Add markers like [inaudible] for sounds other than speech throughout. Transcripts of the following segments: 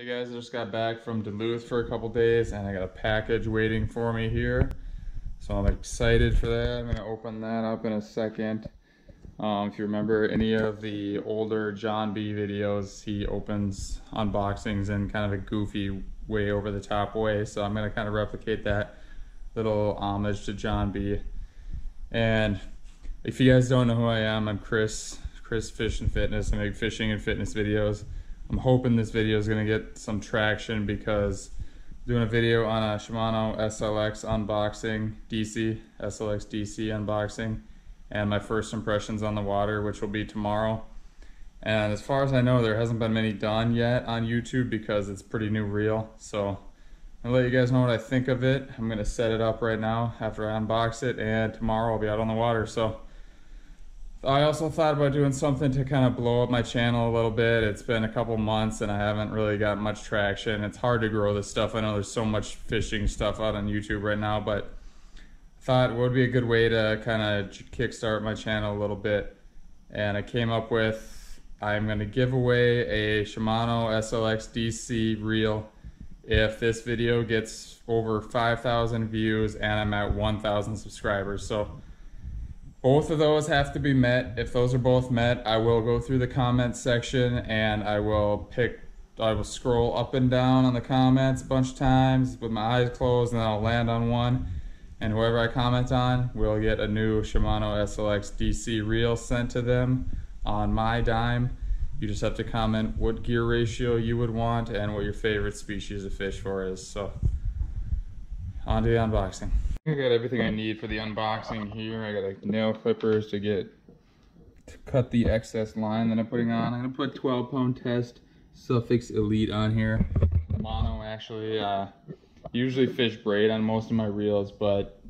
Hey guys, I just got back from Duluth for a couple days and I got a package waiting for me here. So I'm excited for that. I'm gonna open that up in a second. Um, if you remember any of the older Jon B videos, he opens unboxings in kind of a goofy way over the top way. So I'm gonna kind of replicate that little homage to Jon B. And if you guys don't know who I am, I'm Chris, Chris Fish and Fitness. I make fishing and fitness videos. I'm hoping this video is gonna get some traction because doing a video on a Shimano SLX unboxing DC, SLX DC unboxing, and my first impressions on the water, which will be tomorrow. And as far as I know, there hasn't been many done yet on YouTube because it's pretty new reel. So I'll let you guys know what I think of it. I'm gonna set it up right now after I unbox it, and tomorrow I'll be out on the water. So I also thought about doing something to kind of blow up my channel a little bit. It's been a couple months and I haven't really got much traction. It's hard to grow this stuff. I know there's so much fishing stuff out on YouTube right now, but I thought it would be a good way to kind of kickstart my channel a little bit. And I came up with, I'm gonna give away a Shimano SLX DC reel if this video gets over 5,000 views and I'm at 1,000 subscribers. So both of those have to be met. If those are both met, I will go through the comments section and I will pick, I will scroll up and down on the comments a bunch of times with my eyes closed and then I'll land on one. And whoever I comment on will get a new Shimano SLX DC reel sent to them on my dime. You just have to comment what gear ratio you would want and what your favorite species of fish for is. So, on to the unboxing. I got everything I need for the unboxing here. I got like nail clippers to get to cut the excess line that I'm putting on. I'm gonna put 12 pound test Sufix Elite on here. Mono actually. Uh, usually fish braid on most of my reels, but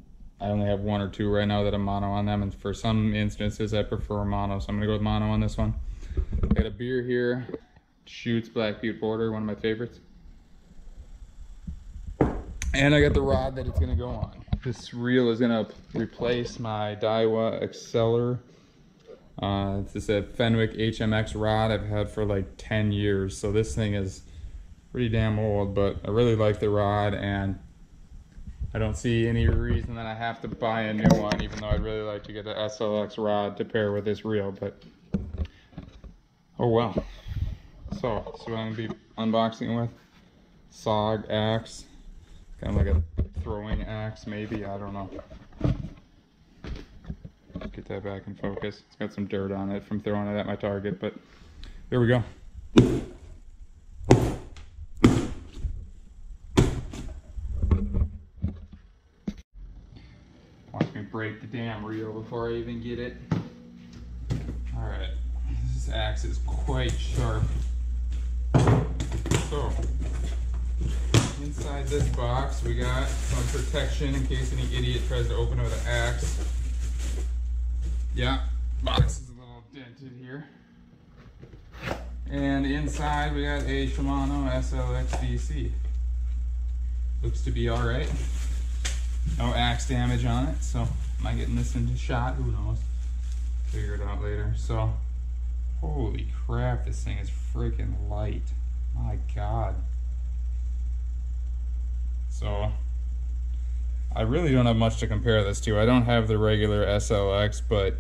I only have one or two right now that are mono on them. And for some instances, I prefer mono, so I'm gonna go with mono on this one. I got a beer here. Shoots Black Butte Porter, one of my favorites. And I got the rod that it's gonna go on. This reel is gonna replace my Daiwa Exceller. Uh, it's a Fenwick HMX rod I've had for like 10 years. So this thing is pretty damn old, but I really like the rod and I don't see any reason that I have to buy a new one, even though I'd really like to get the SLX rod to pair with this reel, but oh well. So, so I'm gonna be unboxing with SOG axe, kind of like a throwing axe maybe, I don't know. get that back in focus. It's got some dirt on it from throwing it at my target, but there we go. Watch me break the damn reel before I even get it. Alright, this axe is quite sharp. So, Inside this box, we got some protection in case any idiot tries to open it with an axe. Yeah, box is a little dented here. And inside we got a Shimano SLX DC. Looks to be alright. No axe damage on it, so am I getting this into shot? Who knows? Figure it out later. So, holy crap, this thing is freaking light. My god. So I really don't have much to compare this to. I don't have the regular SLX, but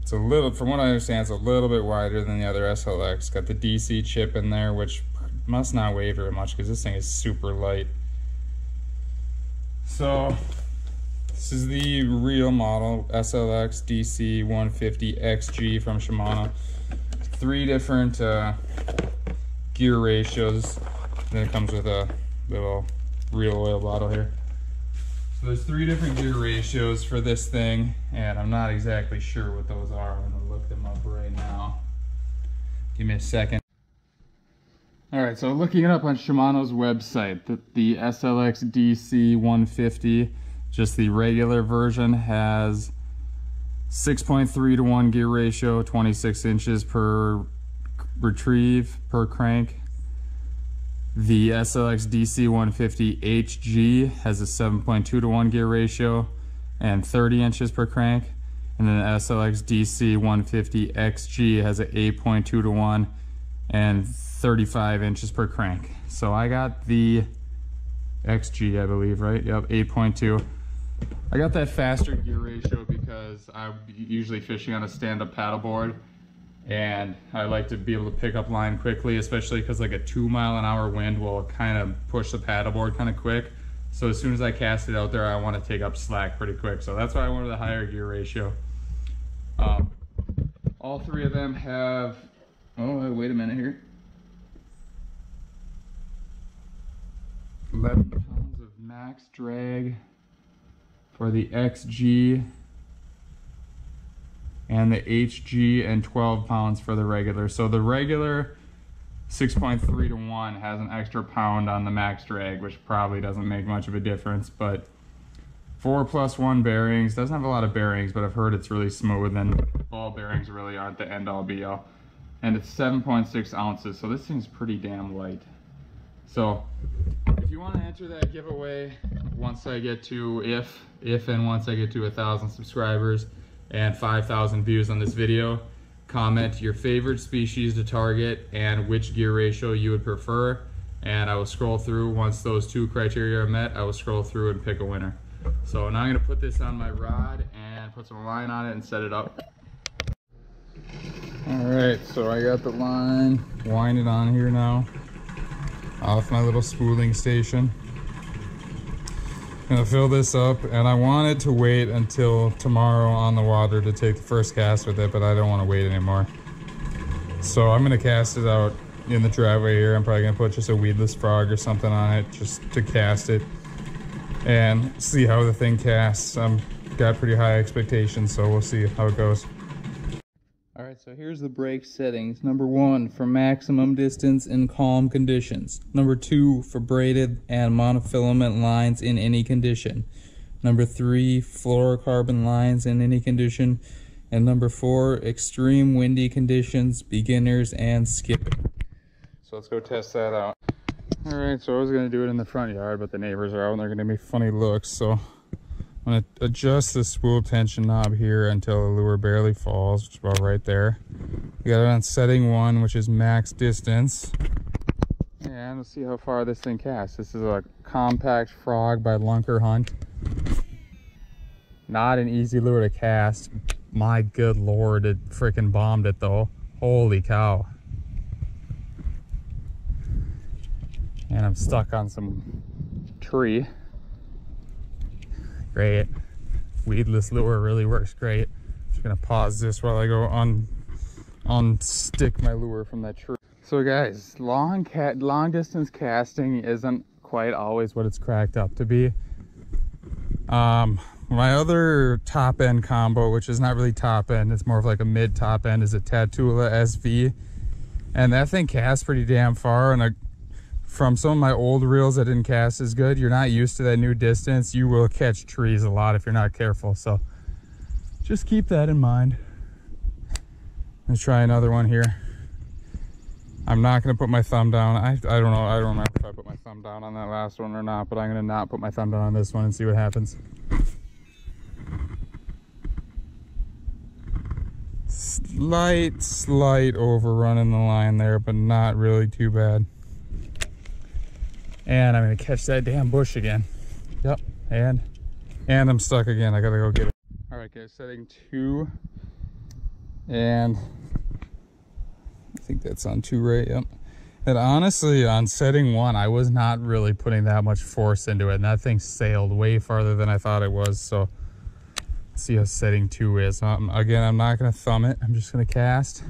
it's a little, from what I understand, it's a little bit wider than the other SLX. Got the DC chip in there, which must not weigh very much because this thing is super light. So this is the reel model SLX DC 150 XG from Shimano. Three different uh, gear ratios. Then it comes with a little reel oil bottle here. So there's three different gear ratios for this thing, and I'm not exactly sure what those are. I'm gonna look them up right now. Give me a second. All right, so looking it up on Shimano's website, the, the SLX DC 150, just the regular version, has 6.3 to 1 gear ratio, 26 inches per retrieve per crank, the SLX DC 150 HG has a 7.2 to 1 gear ratio and 30 inches per crank. And then the SLX DC 150 XG has an 8.2 to 1 and 35 inches per crank. So I got the XG, I believe, right? Yep, 8.2. I got that faster gear ratio because I'm usually fishing on a stand-up paddleboard and I like to be able to pick up line quickly, especially because like a two mile an hour wind will kind of push the paddleboard kind of quick. So as soon as I cast it out there, I want to take up slack pretty quick. So that's why I wanted the higher gear ratio. Um, all three of them have, oh, wait a minute here. 11 pounds of max drag for the XG and the HG and 12 pounds for the regular. So the regular 6.3 to 1 has an extra pound on the max drag, which probably doesn't make much of a difference, but 4 plus 1 bearings, doesn't have a lot of bearings, but I've heard it's really smooth and ball bearings really aren't the end all be all. And it's 7.6 ounces, so this thing's pretty damn light. So if you want to enter that giveaway, once I get to, if, if and once I get to a thousand subscribers, and 5,000 views on this video. Comment your favorite species to target and which gear ratio you would prefer. And I will scroll through, once those two criteria are met, I will scroll through and pick a winner. So now I'm gonna put this on my rod and put some line on it and set it up. All right, so I got the line winded on here now off my little spooling station gonna fill this up and I wanted to wait until tomorrow on the water to take the first cast with it, but I don't want to wait anymore. So I'm gonna cast it out in the driveway here. I'm probably gonna put just a weedless frog or something on it just to cast it and see how the thing casts. I'm got pretty high expectations, so we'll see how it goes. So here's the brake settings. Number one, for maximum distance in calm conditions. Number two, for braided and monofilament lines in any condition. Number three, fluorocarbon lines in any condition. And number four, extreme windy conditions, beginners, and skipping. So let's go test that out. All right, so I was gonna do it in the front yard, but the neighbors are out and they're gonna be funny looks, so I'm going to adjust the spool tension knob here until the lure barely falls, which is about right there. We got it on setting one, which is max distance. And we'll see how far this thing casts. This is a compact frog by Lunker Hunt. Not an easy lure to cast. My good lord, it freaking bombed it though. Holy cow. And I'm stuck on some tree great. Weedless lure really works great. Just gonna pause this while I go on unstick my lure from that tree. So guys, long cat long distance casting isn't quite always what it's cracked up to be. Um, my other top end combo, which is not really top end, it's more of like a mid top end, is a Tatula SV. And that thing casts pretty damn far and a from some of my old reels that didn't cast as good, you're not used to that new distance. You will catch trees a lot if you're not careful. So just keep that in mind. Let's try another one here. I'm not gonna put my thumb down. I, I don't know, I don't remember if I put my thumb down on that last one or not, but I'm gonna not put my thumb down on this one and see what happens. Slight, slight overrun in the line there, but not really too bad. And I'm gonna catch that damn bush again. Yep, and and I'm stuck again. I gotta go get it. All right, guys, setting two. And I think that's on two, right? Yep. And honestly, on setting one, I was not really putting that much force into it. And that thing sailed way farther than I thought it was. So see how setting two is. Um, again, I'm not gonna thumb it. I'm just gonna cast.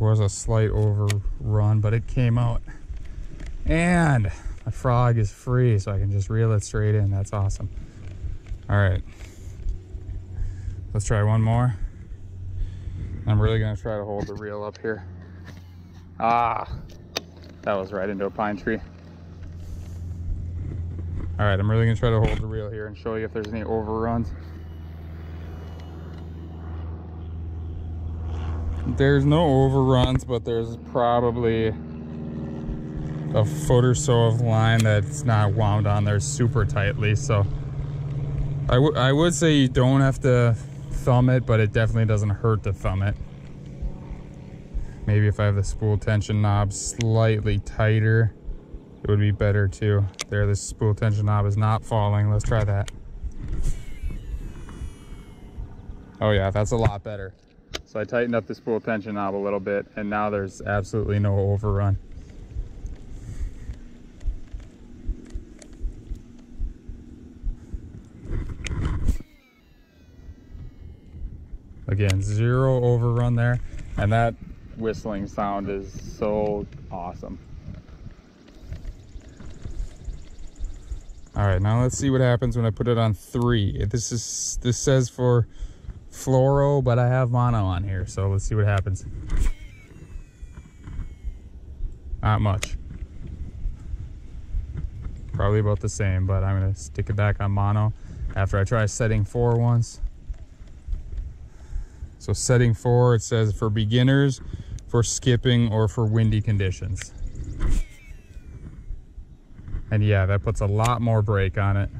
Was a slight overrun, but it came out. And my frog is free, so I can just reel it straight in. That's awesome. All right. Let's try one more. I'm really gonna try to hold the reel up here. Ah, that was right into a pine tree. All right, I'm really gonna try to hold the reel here and show you if there's any overruns. There's no overruns, but there's probably a foot or so of line that's not wound on there super tightly. So I, I would say you don't have to thumb it, but it definitely doesn't hurt to thumb it. Maybe if I have the spool tension knob slightly tighter, it would be better too. There, the spool tension knob is not falling. Let's try that. Oh yeah, that's a lot better. So I tightened up the spool tension knob a little bit and now there's absolutely no overrun. Again, zero overrun there. And that whistling sound is so awesome. All right, now let's see what happens when I put it on three. This is this says for fluoro, but I have mono on here, so let's see what happens. Not much. Probably about the same, but I'm gonna stick it back on mono after I try setting four once. So setting four, it says for beginners, for skipping, or for windy conditions. And yeah, that puts a lot more brake on it.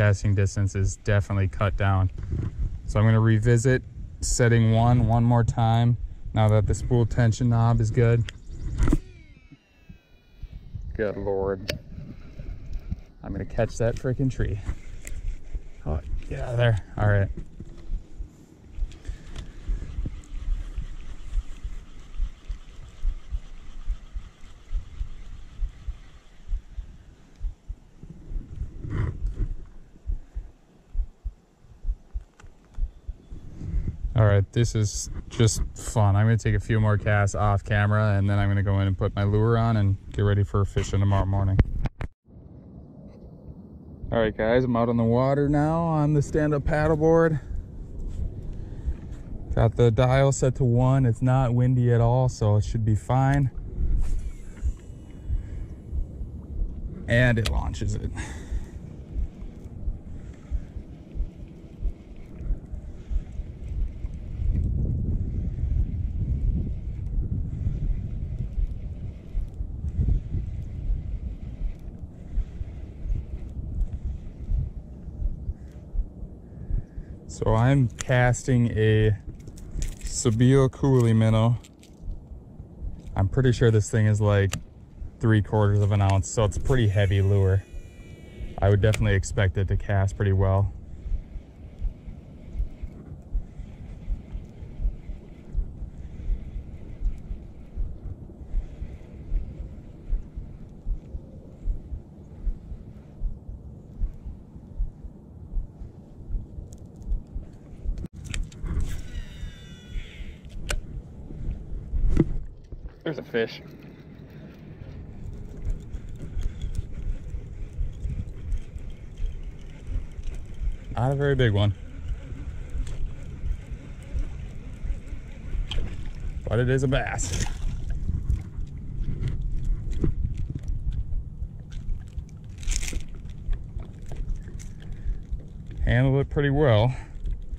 Casting distance is definitely cut down. So I'm gonna revisit setting one one more time now that the spool tension knob is good. Good Lord. I'm gonna catch that freaking tree. Oh, get out there. All right. This is just fun. I'm gonna take a few more casts off camera and then I'm gonna go in and put my lure on and get ready for fishing tomorrow morning. All right guys, I'm out on the water now on the stand-up paddleboard. Got the dial set to one. It's not windy at all, so it should be fine. And it launches it. So I'm casting a Sebile Koolie minnow. I'm pretty sure this thing is like three quarters of an ounce, so it's pretty heavy lure. I would definitely expect it to cast pretty well. Fish. Not a very big one. But it is a bass. Handled it pretty well.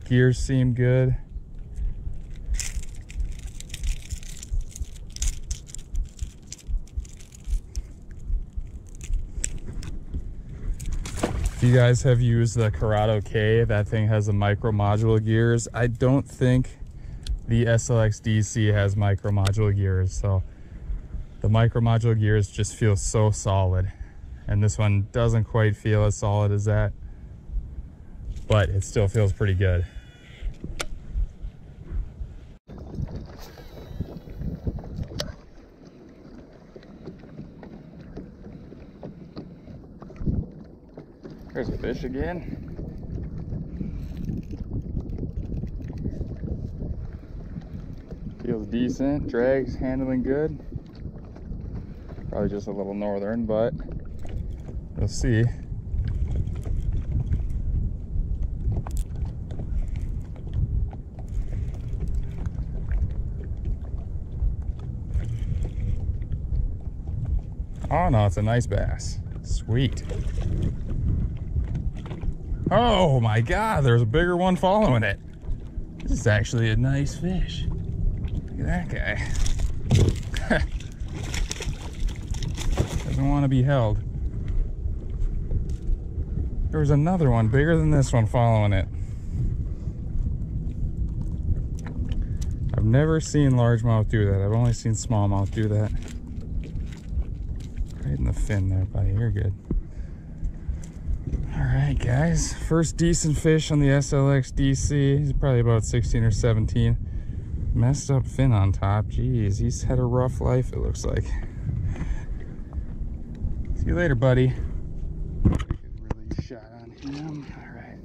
Gears seem good. If you guys have used the Curado K, that thing has a micro module gears. I don't think the SLX DC has micro module gears, so the micro module gears just feel so solid. And this one doesn't quite feel as solid as that, but it still feels pretty good. There's a fish again. Feels decent, drag's handling good. Probably just a little northern, but we'll see. Oh no, it's a nice bass. Sweet. Oh my God, there's a bigger one following it. This is actually a nice fish. Look at that guy. [laughs] Doesn't want to be held. There was another one bigger than this one following it. I've never seen largemouth do that. I've only seen smallmouth do that. Right in the fin there, buddy. You're good. Right, guys. First decent fish on the SLX DC. He's probably about 16 or 17. Messed up fin on top. Jeez, he's had a rough life, it looks like. See you later, buddy. Right.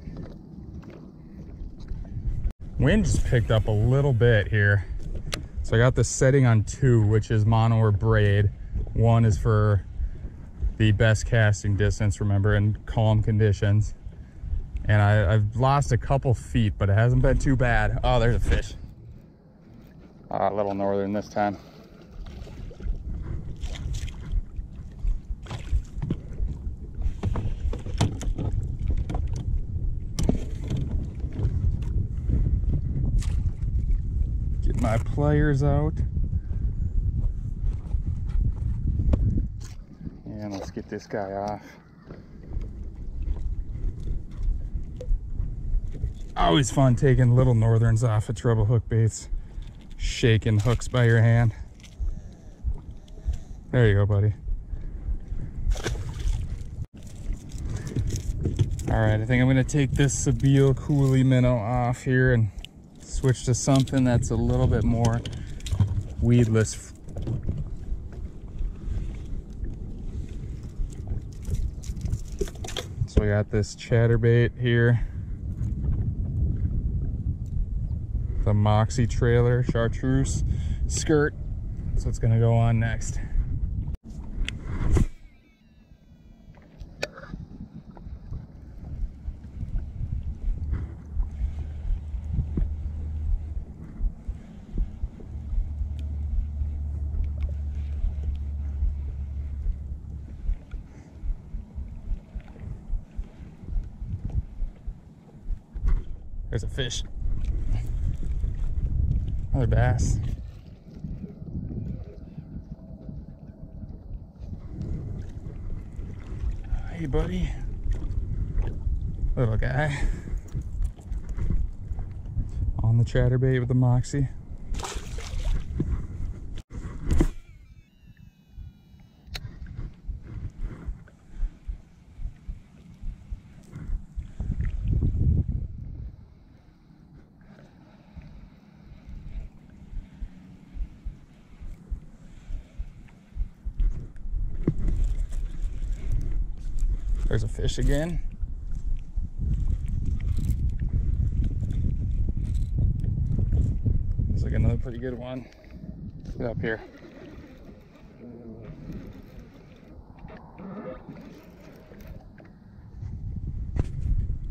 Wind just picked up a little bit here. So I got the setting on two, which is mono or braid. One is for the best casting distance, remember, in calm conditions. And I, have lost a couple feet, but it hasn't been too bad. Oh, there's a fish. Uh, a little northern this time. Get my pliers out. And let's get this guy off. Always fun taking little northerns off of treble hook baits. Shaking hooks by your hand. There you go, buddy. All right, I think I'm gonna take this Sebile Koolie minnow off here and switch to something that's a little bit more weedless Got this chatterbait here. The Moxie trailer, chartreuse skirt. That's what's gonna go on next. There's a fish. Another bass. Hey, buddy. Little guy. On the chatterbait with the Moxie. There's a fish again. Looks like another pretty good one. Get up here.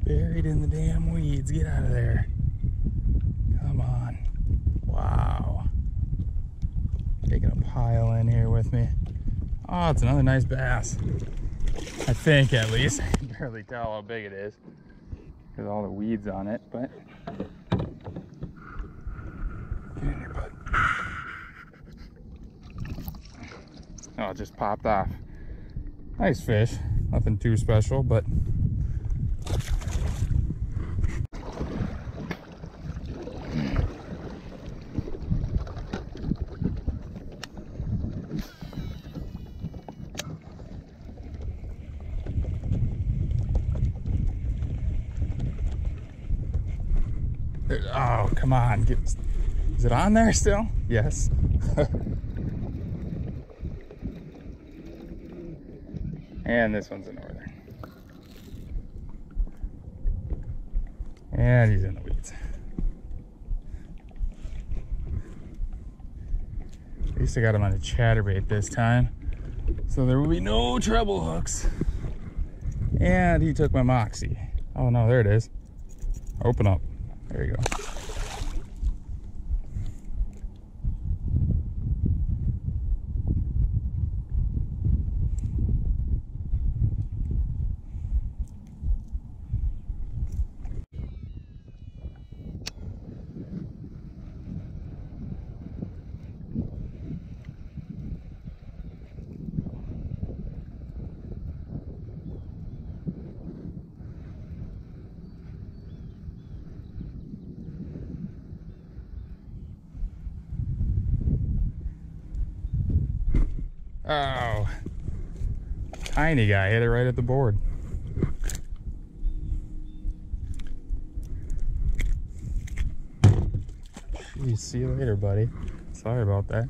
Buried in the damn weeds. Get out of there. Come on. Wow. Taking a pile in here with me. Oh, it's another nice bass. I think at least. Barely tell how big it is because all the weeds on it, but. Oh, it just popped off. Nice fish. Nothing too special, but Oh, come on. Get, is it on there still? Yes. [laughs] and this one's a northern. And he's in the weeds. At least I got him on a chatterbait this time. So there will be no treble hooks. And he took my Moxie. Oh no, there it is. Open up. There you go. Oh. Tiny guy hit it right at the board. Jeez, see you later, buddy. Sorry about that.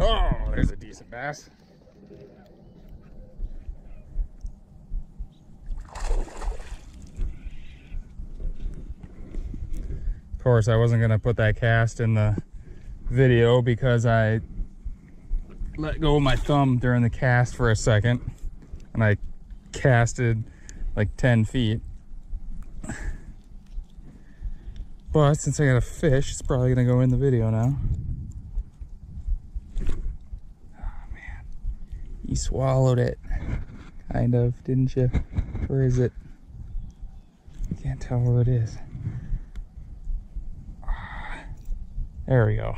Oh, there's a decent bass. Of course, I wasn't going to put that cast in the video because I let go of my thumb during the cast for a second and I casted like 10 feet. But since I got a fish, it's probably going to go in the video now. Oh man, you swallowed it. Kind of, didn't you? Where is it? Can't tell where it is. There we go.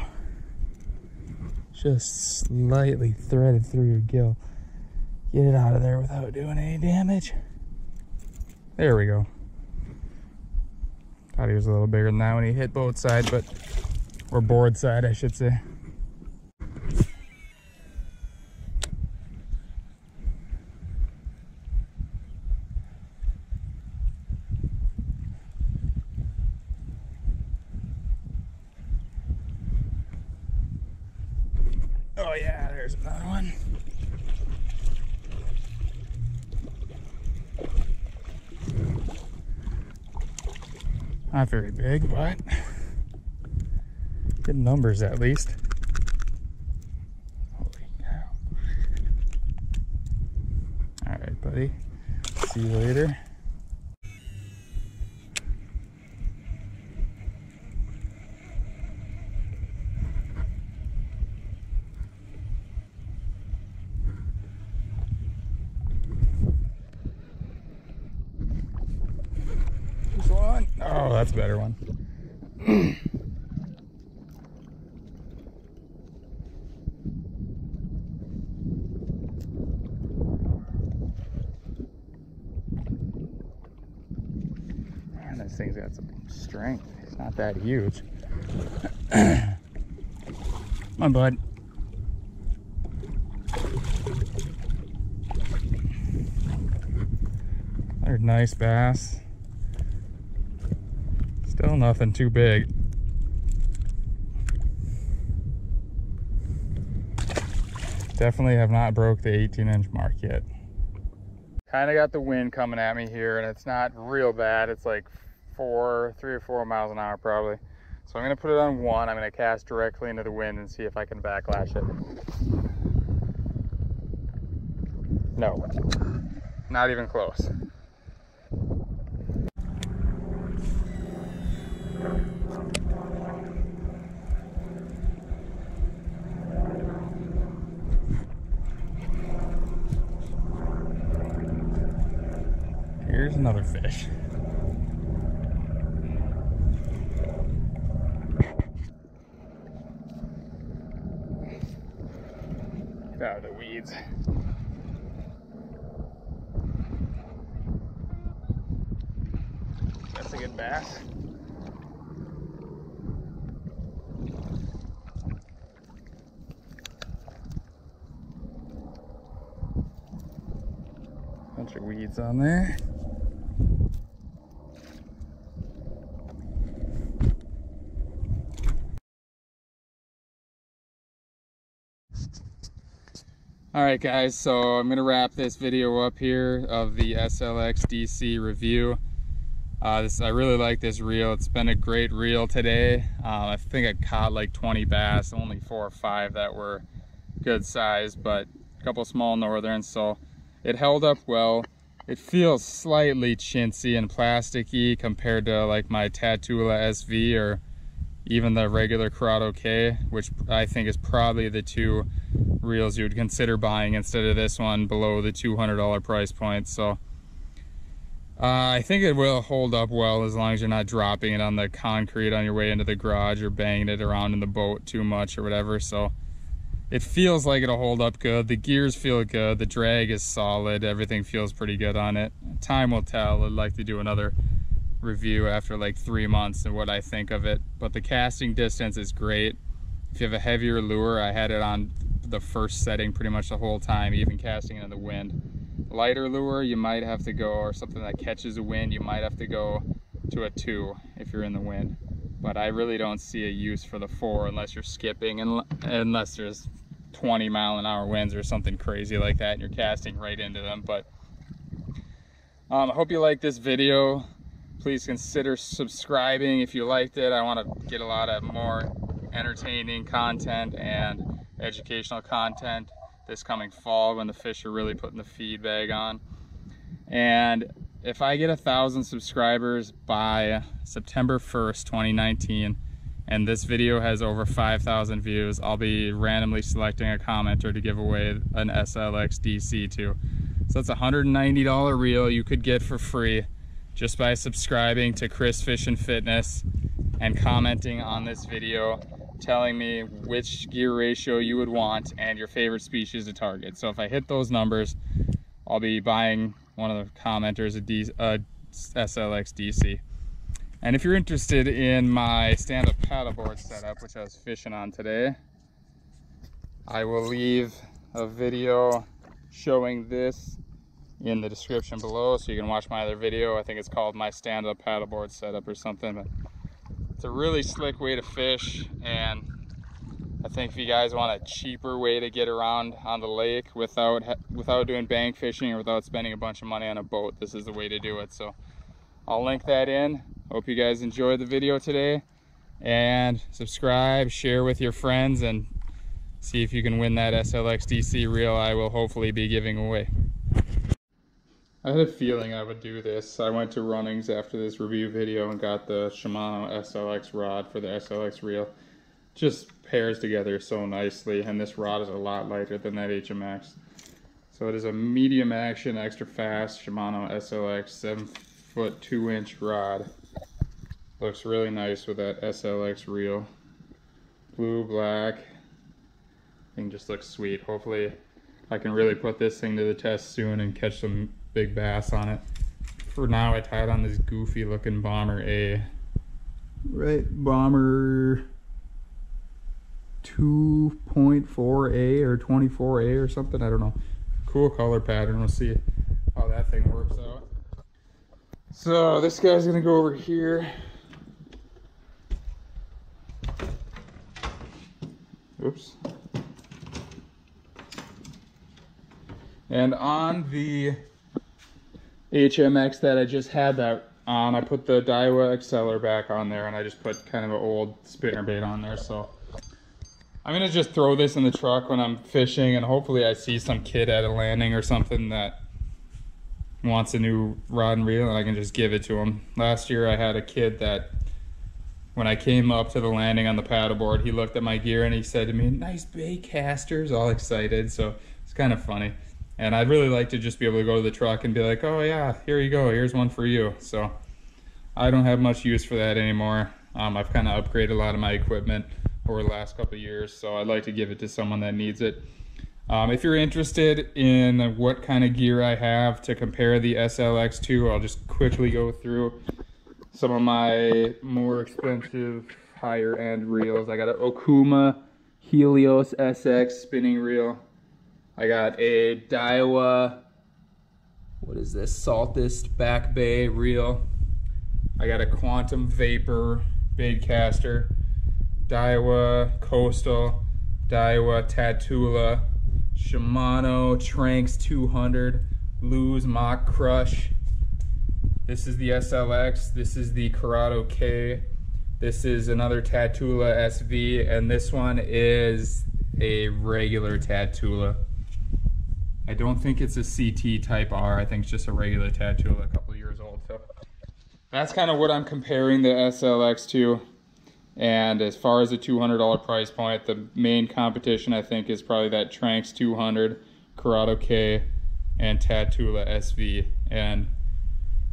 Just slightly threaded through your gill. Get it out of there without doing any damage. There we go. Thought he was a little bigger than that when he hit both sides, but or board side, I should say. Oh yeah, there's another one. Not very big, but good numbers at least. Holy cow. All right, buddy. See you later. This one. Oh, that's a better one. Man, this thing's got some strength. It's not that huge. [clears throat] My bud. They're nice bass. Still nothing too big. Definitely have not broke the 18 inch mark yet. Kind of got the wind coming at me here and it's not real bad. It's like four, three or four miles an hour probably. So I'm gonna put it on one. I'm gonna cast directly into the wind and see if I can backlash it. No, not even close. Here's another fish. Out of the weeds. That's a good bass. Bunch of weeds on there. All right, guys, so I'm gonna wrap this video up here of the SLX DC review. Uh, this, I really like this reel. It's been a great reel today. Uh, I think I caught like 20 bass, only four or five that were good size, but a couple small northerns, so it held up well. It feels slightly chintzy and plasticky compared to like my Tatula SV or even the regular Curado K, which I think is probably the two reels you would consider buying instead of this one below the $200 price point. So uh, I think it will hold up well as long as you're not dropping it on the concrete on your way into the garage or banging it around in the boat too much or whatever. So it feels like it'll hold up good. The gears feel good. The drag is solid. Everything feels pretty good on it. Time will tell. I'd like to do another review after like three months and what I think of it. But the casting distance is great. If you have a heavier lure, I had it on the first setting pretty much the whole time, even casting in the wind. Lighter lure, you might have to go, or something that catches a wind, you might have to go to a two if you're in the wind. But I really don't see a use for the four unless you're skipping and unless there's 20 mile an hour winds or something crazy like that and you're casting right into them. But um, I hope you like this video. Please consider subscribing if you liked it. I want to get a lot of more entertaining content and educational content this coming fall when the fish are really putting the feed bag on. And if I get a thousand subscribers by September 1st, 2019, and this video has over 5,000 views, I'll be randomly selecting a commenter to give away an SLX DC to. So that's a $190 reel you could get for free just by subscribing to Chris Fishing Fitness and commenting on this video telling me which gear ratio you would want and your favorite species to target. So if I hit those numbers, I'll be buying one of the commenters a, D, uh, a SLX DC. And if you're interested in my stand-up paddleboard setup, which I was fishing on today, I will leave a video showing this in the description below so you can watch my other video. I think it's called my stand-up paddleboard setup or something. But it's a really slick way to fish and I think if you guys want a cheaper way to get around on the lake without without doing bank fishing or without spending a bunch of money on a boat, this is the way to do it. So I'll link that in Hope you guys enjoyed the video today and subscribe, share with your friends and see if you can win that SLX DC reel I will hopefully be giving away. I had a feeling I would do this. I went to Runnings after this review video and got the Shimano SLX rod for the SLX reel. Just pairs together so nicely and this rod is a lot lighter than that HMX. So it is a medium action, extra fast Shimano SLX 7 foot 2 inch rod. Looks really nice with that SLX reel. Blue, black. Thing just looks sweet. Hopefully I can really put this thing to the test soon and catch some big bass on it. For now I tied on this goofy looking Bomber A. Right, Bomber 2.4A or 24A or something, I don't know. Cool color pattern, we'll see how that thing works out. So this guy's gonna go over here. Oops. And on the HMX that I just had that on, I put the Daiwa Exceller back on there and I just put kind of an old spinner bait on there. So I'm gonna just throw this in the truck when I'm fishing and hopefully I see some kid at a landing or something that wants a new rod and reel and I can just give it to him. Last year I had a kid that when I came up to the landing on the paddleboard, he looked at my gear and he said to me, nice bait casters, all excited. So it's kind of funny. And I'd really like to just be able to go to the truck and be like, oh yeah, here you go, here's one for you. So I don't have much use for that anymore. Um, I've kind of upgraded a lot of my equipment over the last couple years, so I'd like to give it to someone that needs it. Um, if you're interested in what kind of gear I have to compare the SLX to, I'll just quickly go through some of my more expensive higher end reels. I got an Okuma Helios SX spinning reel. I got a Daiwa, what is this, Saltist Back Bay reel. I got a Quantum Vapor baitcaster, Daiwa Coastal, Daiwa Tatula, Shimano Tranx 200, Lew's Mach Crush, this is the SLX, this is the Curado K, this is another Tatula SV, and this one is a regular Tatula. I don't think it's a CT Type R, I think it's just a regular Tatula, a couple years old. So that's kind of what I'm comparing the SLX to. And as far as the $200 price point, the main competition I think is probably that Tranx 200, Curado K, and Tatula SV. And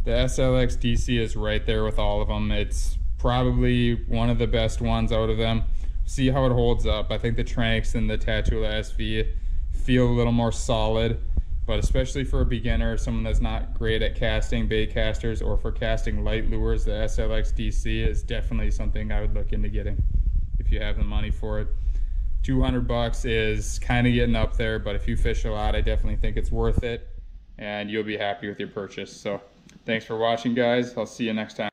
the SLX DC is right there with all of them. It's probably one of the best ones out of them see how it holds up. I think the Tranx and the Tatula SV feel a little more solid, but especially for a beginner, someone that's not great at casting bait casters or for casting light lures, the SLX DC is definitely something I would look into getting if you have the money for it. 200 bucks is kind of getting up there, but if you fish a lot, I definitely think it's worth it and you'll be happy with your purchase. So thanks for watching guys. I'll see you next time.